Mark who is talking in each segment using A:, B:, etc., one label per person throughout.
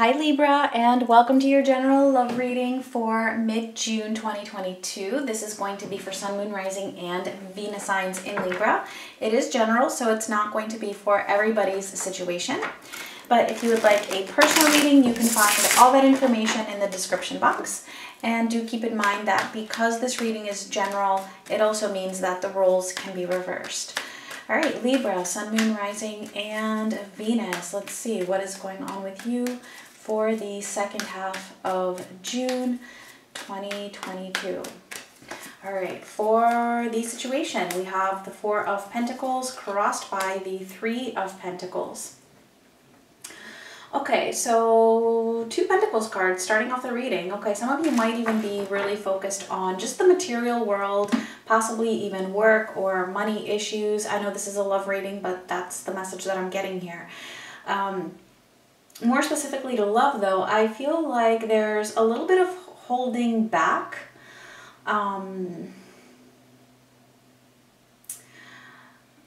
A: Hi Libra and welcome to your general love reading for mid-June 2022. This is going to be for Sun, Moon, Rising and Venus signs in Libra. It is general so it's not going to be for everybody's situation. But if you would like a personal reading, you can find all that information in the description box. And do keep in mind that because this reading is general, it also means that the roles can be reversed. All right, Libra, Sun, Moon, Rising, and Venus. Let's see what is going on with you for the second half of June 2022. All right, for the situation, we have the Four of Pentacles crossed by the Three of Pentacles. Okay, so two Pentacles cards starting off the reading. Okay, some of you might even be really focused on just the material world, possibly even work or money issues. I know this is a love reading, but that's the message that I'm getting here. Um, more specifically to love though, I feel like there's a little bit of holding back. Um,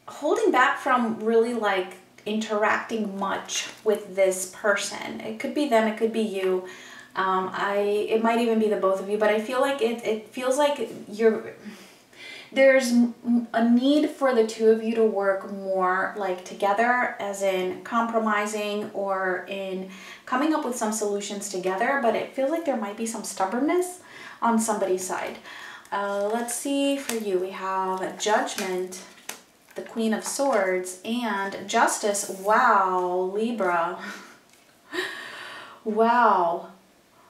A: holding back from really like interacting much with this person. It could be them, it could be you. Um, I it might even be the both of you, but I feel like it it feels like you're there's a need for the two of you to work more like together as in compromising or in coming up with some solutions together but it feels like there might be some stubbornness on somebody's side uh, let's see for you we have judgment the Queen of Swords, and Justice. Wow, Libra. wow.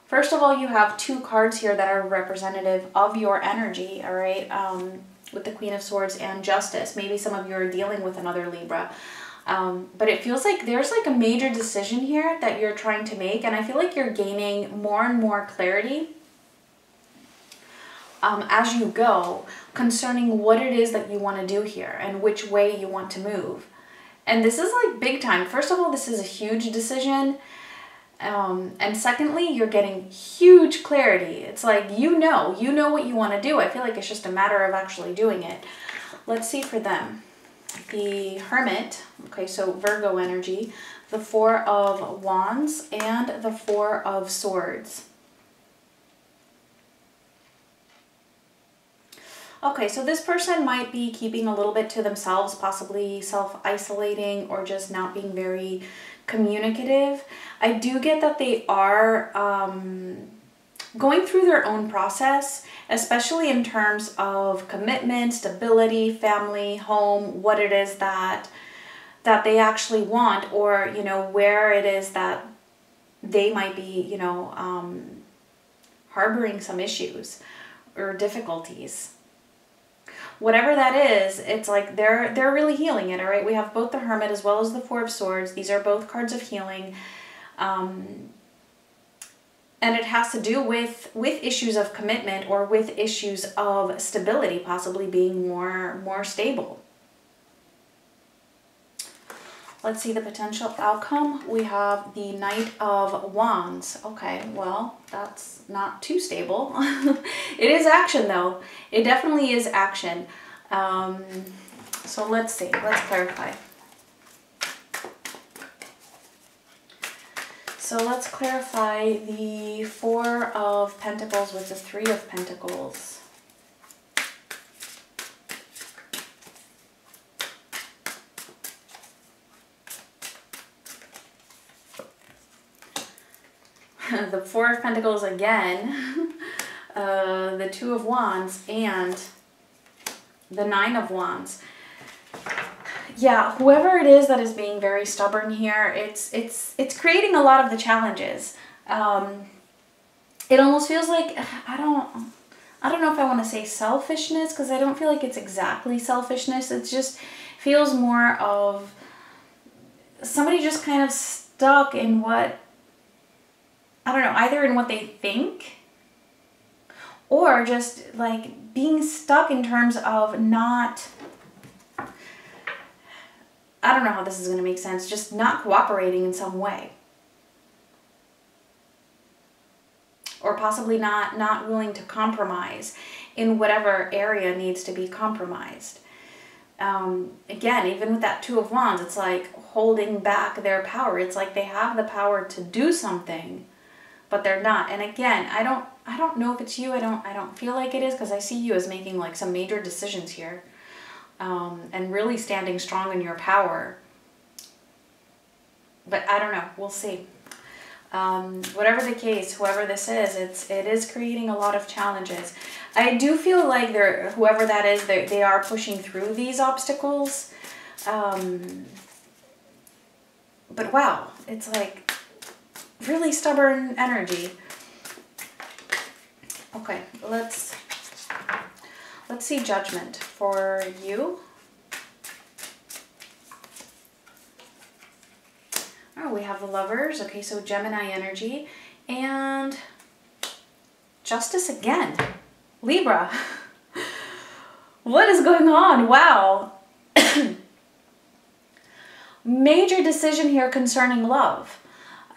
A: First of all, you have two cards here that are representative of your energy, all right, um, with the Queen of Swords and Justice. Maybe some of you are dealing with another Libra. Um, but it feels like there's like a major decision here that you're trying to make, and I feel like you're gaining more and more clarity um, as you go concerning what it is that you want to do here and which way you want to move. And this is like big time. First of all, this is a huge decision. Um, and secondly, you're getting huge clarity. It's like you know, you know what you want to do. I feel like it's just a matter of actually doing it. Let's see for them. The Hermit, okay, so Virgo energy, the Four of Wands, and the Four of Swords. Okay, so this person might be keeping a little bit to themselves, possibly self-isolating or just not being very communicative. I do get that they are um, going through their own process, especially in terms of commitment, stability, family, home, what it is that that they actually want or, you know, where it is that they might be, you know, um, harboring some issues or difficulties whatever that is, it's like they're they're really healing it. All right, we have both the Hermit as well as the Four of Swords. These are both cards of healing. Um, and it has to do with with issues of commitment or with issues of stability possibly being more more stable let's see the potential outcome. We have the knight of wands. Okay well that's not too stable. It is action though. It definitely is action. Um, so let's see. Let's clarify. So let's clarify the four of pentacles with the three of pentacles the Four of Pentacles again, uh, the Two of Wands, and the Nine of Wands. Yeah, whoever it is that is being very stubborn here, it's it's it's creating a lot of the challenges. Um, it almost feels like I don't I don't know if I want to say selfishness because I don't feel like it's exactly selfishness. It just feels more of somebody just kind of stuck in what I don't know, either in what they think or just like being stuck in terms of not I don't know how this is going to make sense, just not cooperating in some way. Or possibly not not willing to compromise in whatever area needs to be compromised. um, again, even with that Two of Wands, it's like holding back their power. It's like they have the power to do something, but they're not. And again, I don't I don't know if it's you. I don't I don't feel like it is because I see you as making like some major decisions here. Um, and really standing strong in your power. But I don't know. We'll see. Um, whatever the case, whoever this is, it's it is creating a lot of challenges. I do feel like they're whoever that is, they they are pushing through these obstacles. Um, but wow, it's like really stubborn energy. Okay, let's let's see judgment for you. Oh, we have the lovers. Okay, so Gemini energy and justice again. Libra. what is going on? Wow. Major decision here concerning love.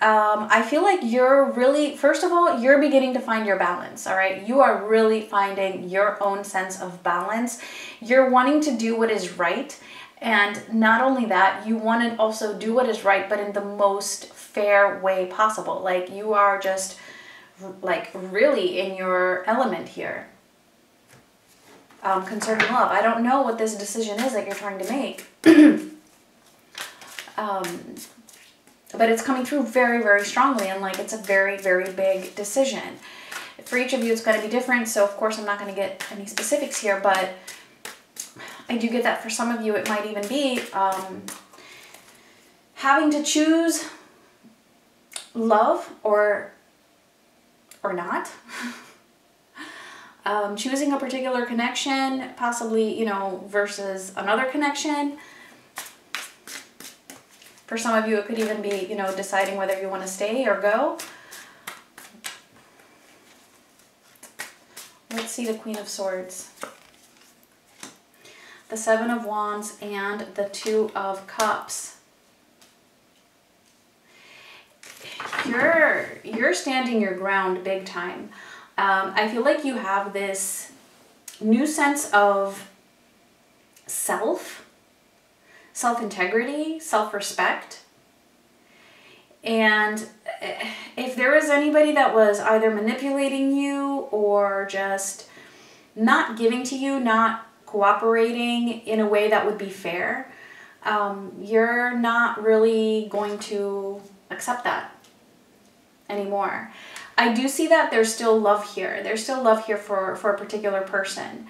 A: Um, I feel like you're really, first of all, you're beginning to find your balance, all right? You are really finding your own sense of balance. You're wanting to do what is right and not only that, you want to also do what is right, but in the most fair way possible. Like you are just like really in your element here. Um, concerning love. I don't know what this decision is that you're trying to make. um, but it's coming through very, very strongly and like it's a very, very big decision. For each of you, it's going to be different. So, of course, I'm not going to get any specifics here, but I do get that for some of you it might even be um, having to choose love or or not. um, choosing a particular connection, possibly, you know, versus another connection. For some of you, it could even be, you know, deciding whether you want to stay or go. Let's see the Queen of Swords the Seven of Wands, and the Two of Cups. You're, you're standing your ground big time. Um, I feel like you have this new sense of self, self-integrity, self-respect. And if there was anybody that was either manipulating you or just not giving to you, not cooperating in a way that would be fair, um, you're not really going to accept that anymore. I do see that there's still love here. There's still love here for, for a particular person.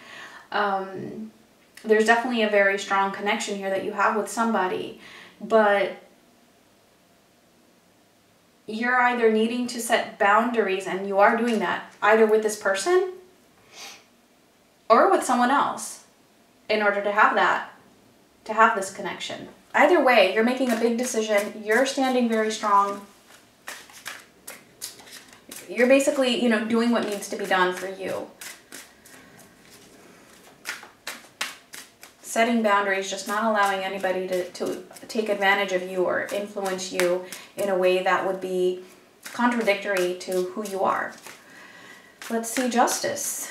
A: Um, there's definitely a very strong connection here that you have with somebody, but you're either needing to set boundaries, and you are doing that either with this person or with someone else in order to have that, to have this connection. Either way, you're making a big decision. You're standing very strong. You're basically, you know, doing what needs to be done for you. Setting boundaries, just not allowing anybody to, to take advantage of you or influence you in a way that would be contradictory to who you are. Let's see justice.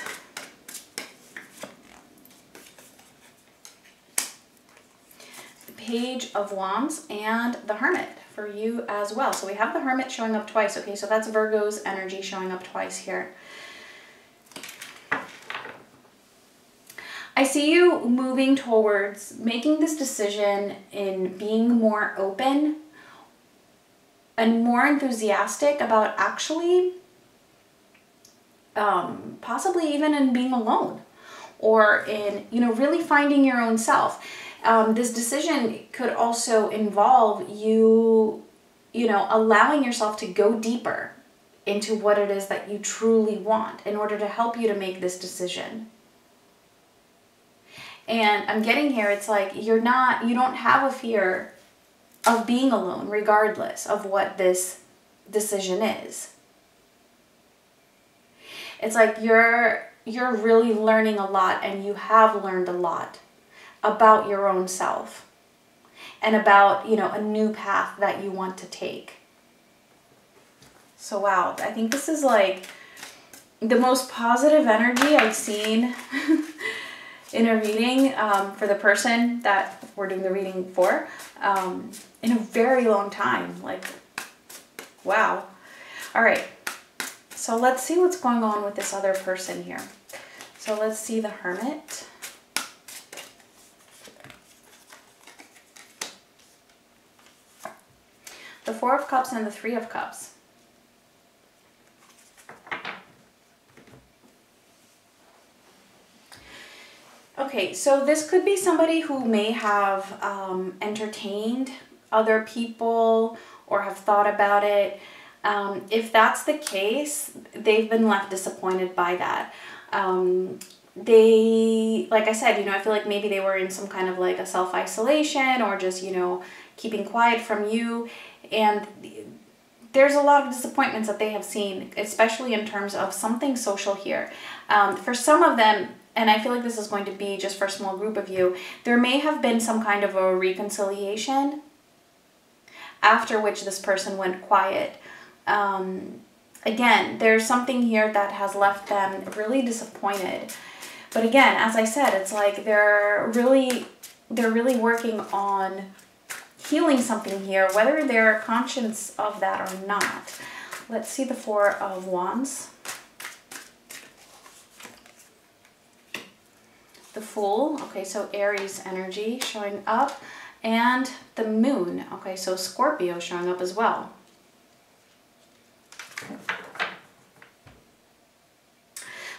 A: The page of Wands and the Hermit for you as well. So we have the Hermit showing up twice. Okay, so that's Virgo's energy showing up twice here. I see you moving towards making this decision in being more open and more enthusiastic about actually um, possibly even in being alone or in, you know, really finding your own self um, this decision could also involve you, you know, allowing yourself to go deeper into what it is that you truly want in order to help you to make this decision. And I'm getting here, it's like you're not, you don't have a fear of being alone, regardless of what this decision is. It's like you're you're really learning a lot and you have learned a lot about your own self and about, you know, a new path that you want to take. So wow, I think this is like the most positive energy I've seen inner reading um, for the person that we're doing the reading for um, in a very long time. Like, wow. All right. So let's see what's going on with this other person here. So let's see the Hermit. The Four of Cups and the Three of Cups. Okay, so this could be somebody who may have um, entertained other people or have thought about it. Um, if that's the case, they've been left disappointed by that. Um, they, like I said, you know, I feel like maybe they were in some kind of like a self isolation or just, you know, keeping quiet from you. And there's a lot of disappointments that they have seen, especially in terms of something social here. Um, for some of them, and I feel like this is going to be just for a small group of you, there may have been some kind of a reconciliation after which this person went quiet. Um, again, there's something here that has left them really disappointed. But again, as I said, it's like they're really they're really working on healing something here, whether they're conscious of that or not. Let's see the Four of Wands. The Fool, okay, so Aries energy showing up, and the Moon, okay, so Scorpio showing up as well.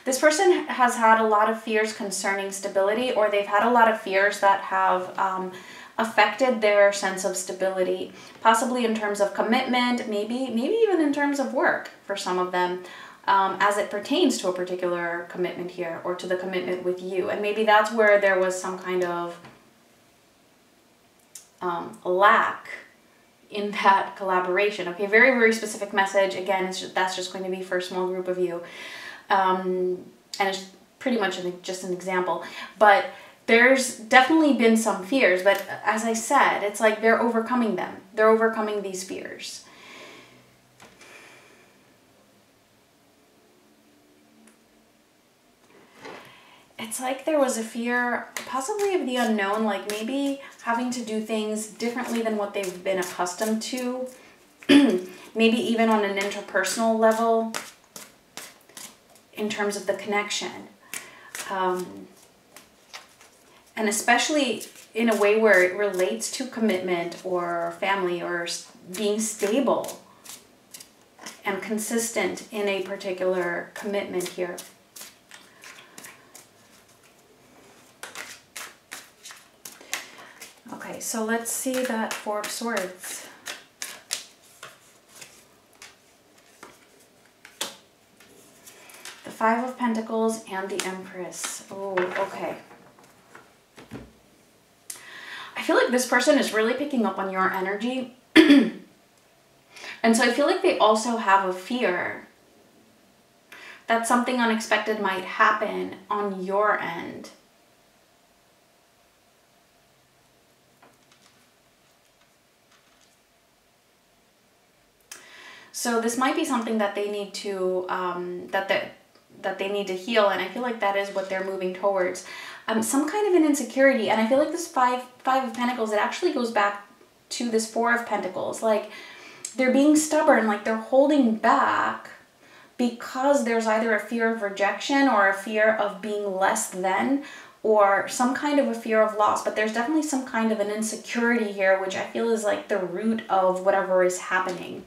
A: This person has had a lot of fears concerning stability, or they've had a lot of fears that have um, affected their sense of stability, possibly in terms of commitment, maybe, maybe even in terms of work for some of them um, as it pertains to a particular commitment here or to the commitment with you. And maybe that's where there was some kind of um, lack in that collaboration. Okay, very, very specific message. Again, just, that's just going to be for a small group of you. Um, and it's pretty much an, just an example. But there's definitely been some fears, but as I said, it's like they're overcoming them. They're overcoming these fears. It's like there was a fear, possibly of the unknown, like maybe having to do things differently than what they've been accustomed to. maybe even on an interpersonal level, in terms of the connection. Um, and especially in a way where it relates to commitment or family or being stable and consistent in a particular commitment here. Okay, so let's see that Four of Swords. The Five of Pentacles and the Empress. Oh, okay. I feel like this person is really picking up on your energy. and so I feel like they also have a fear that something unexpected might happen on your end. So this might be something that they need to um, that that that they need to heal, and I feel like that is what they're moving towards. Um, some kind of an insecurity, and I feel like this five five of Pentacles it actually goes back to this Four of Pentacles. Like they're being stubborn, like they're holding back because there's either a fear of rejection or a fear of being less than or some kind of a fear of loss, but there's definitely some kind of an insecurity here, which I feel is like the root of whatever is happening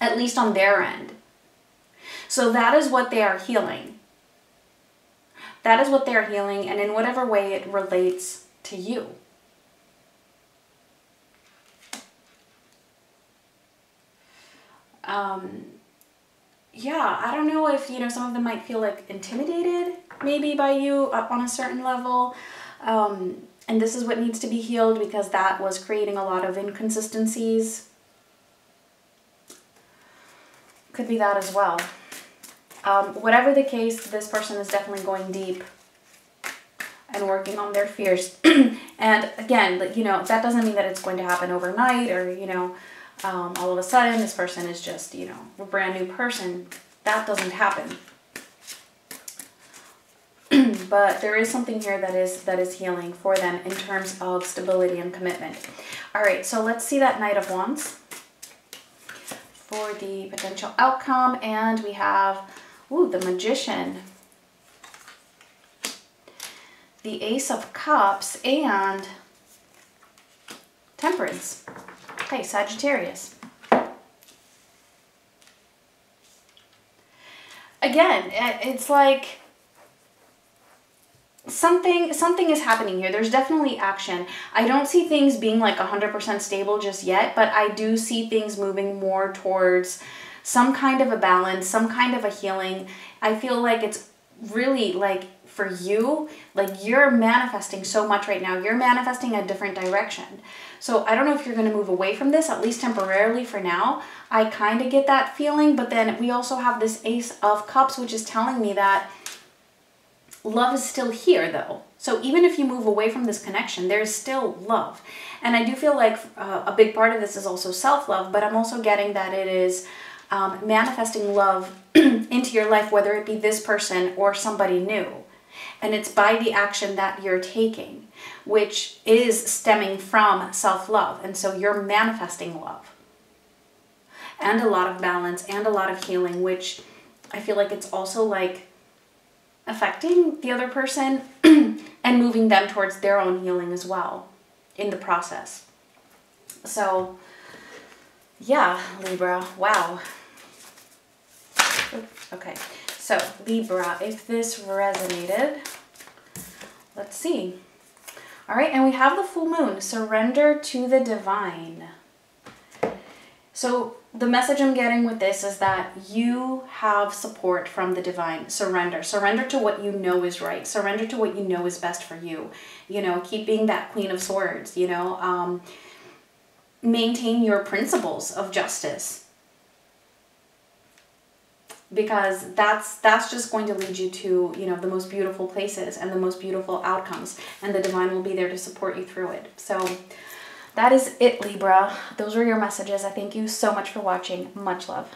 A: at least on their end. So that is what they are healing. That is what they're healing, and in whatever way it relates to you. Um, yeah, I don't know if, you know, some of them might feel like intimidated maybe by you on a certain level. Um, and this is what needs to be healed because that was creating a lot of inconsistencies could be that as well. Um, whatever the case, this person is definitely going deep and working on their fears. and again, you know, that doesn't mean that it's going to happen overnight or, you know, um, all of a sudden this person is just, you know, a brand new person. That doesn't happen. but there is something here that is that is healing for them in terms of stability and commitment. All right, so let's see that Knight of Wands for the potential outcome. And we have, ooh, the Magician, the Ace of Cups, and Temperance. Okay, Sagittarius. Again, it's like something something is happening here. There's definitely action. I don't see things being like 100% stable just yet but i do see things moving more towards some kind of a balance some kind of a healing. I feel like it's really like for you like you're manifesting so much right now. You're manifesting a different direction. So i don't know if you're going to move away from this at least temporarily for now. I kind of get that feeling but then we also have this ace of cups which is telling me that love is still here though. So even if you move away from this connection, there's still love. And I do feel like uh, a big part of this is also self love, but I'm also getting that it is um, manifesting love into your life, whether it be this person or somebody new. And it's by the action that you're taking, which is stemming from self love. And so you're manifesting love and a lot of balance and a lot of healing, which I feel like it's also like affecting the other person and moving them towards their own healing as well in the process. So, yeah, Libra, wow. Okay, so Libra, if this resonated, let's see. All right, and we have the full moon, surrender to the divine. So the message I'm getting with this is that you have support from the divine. Surrender. Surrender to what you know is right. Surrender to what you know is best for you. You know, keeping that Queen of Swords, you know, um, maintain your principles of justice. Because that's that's just going to lead you to, you know, the most beautiful places and the most beautiful outcomes. And the divine will be there to support you through it. So that is it, Libra. Those are your messages. I thank you so much for watching. Much love.